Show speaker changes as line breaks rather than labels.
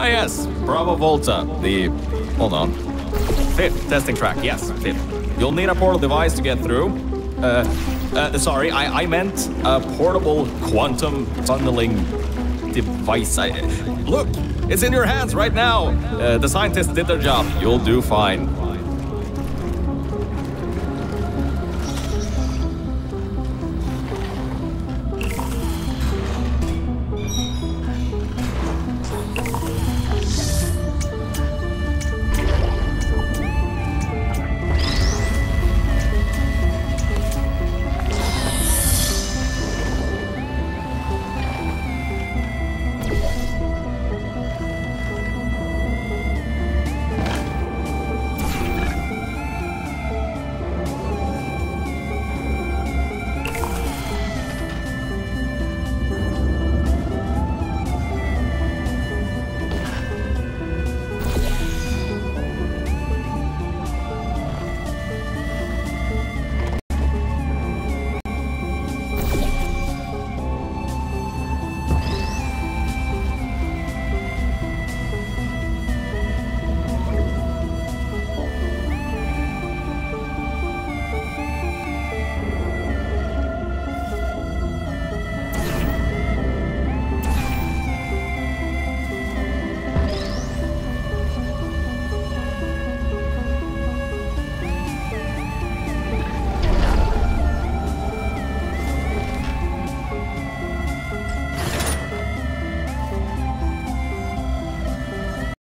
Ah, yes, Bravo Volta, the. Hold on. Fifth testing track, yes, fifth. You'll need a portal device to get through. Uh, uh sorry, I, I meant a portable quantum tunneling device. I, look, it's in your hands right now. Uh, the scientists did their job. You'll do fine.